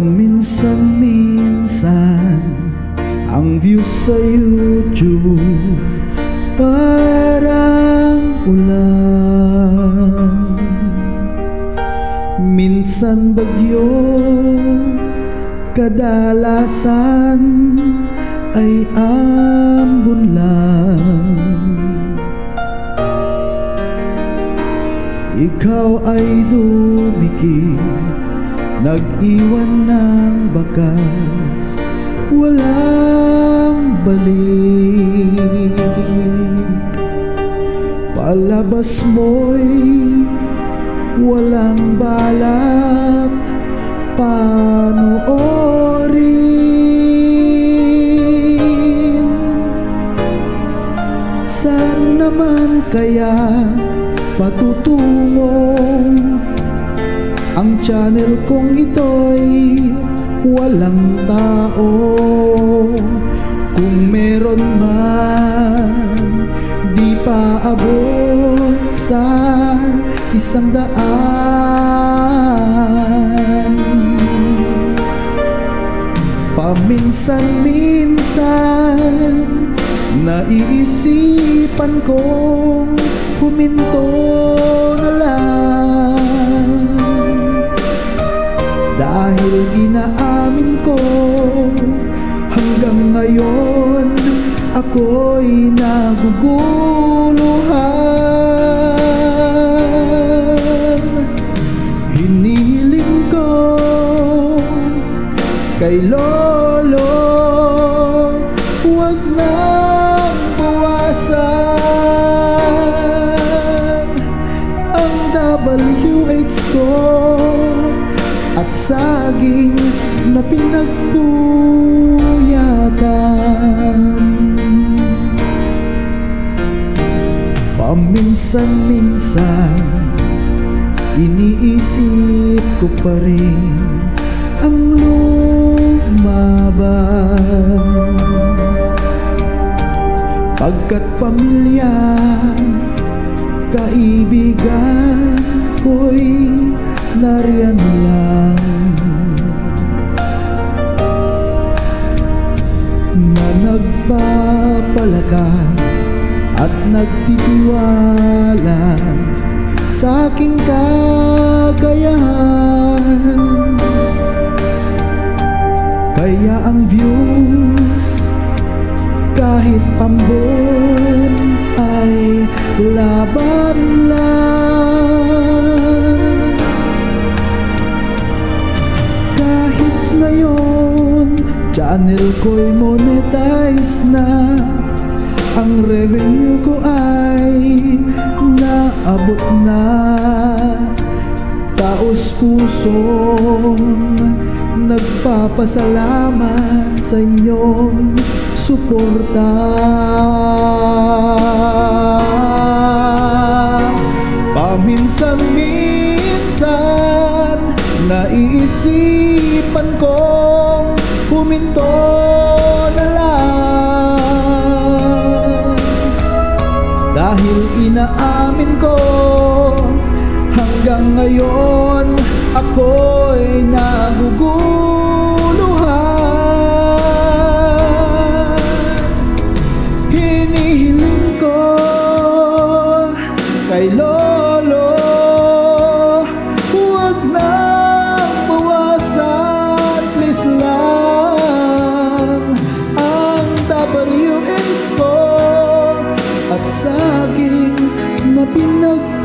Paminsan-minsan Ang views sa YouTube Parang ulan. Minsan bagyo Kadalasan ay ambon lang. Ikaw ay dumikit Nag-iwan ng bakas Walang balik. Palabas mo'y walang balak panoorin. Saan naman kaya patutungong ang channel kong ito'y walang tao. Kung meron man di pa abot sa isang daan. Paminsan-minsan Naiisipan kong huminto na lang ako'y naguguluhan. Hinihiling ko kay Lolo Huwag nang bawasan Ang WH ko At saging na pinagpuyatan Paminsan-minsan Iniisip ko pa rin Ang lumaban Pagkat pamilya Kaibigan ko'y nariyan lang. Na nagpapalakas at nagtitiwala sa aking kakayahan Kaya ang views kahit ambon ay laban lang. Kahit ngayon channel ko'y monetize na Ang revenue ko ay naabot na. Taos pusong nagpapasalamat sa inyong suporta. Paminsan-minsan naiisipan kong huminto Dahil inaamin ko hanggang ngayon ako'y naguguluhan at sa akin na pinagpapalala